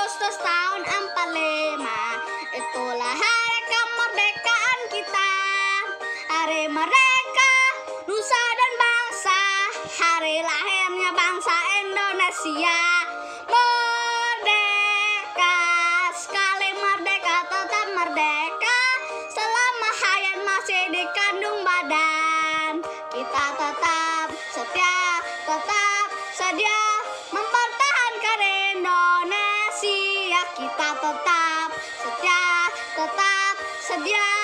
Agustus tahun 45 Itulah hari kemerdekaan kita. Hari mereka, nusa dan bangsa. Hari lahirnya bangsa Indonesia. Merdeka, sekali merdeka tetap merdeka. Selama hayat masih di kandung badan Kita tetap setia, tetap sedia. kita tetap setia, tetap sedia.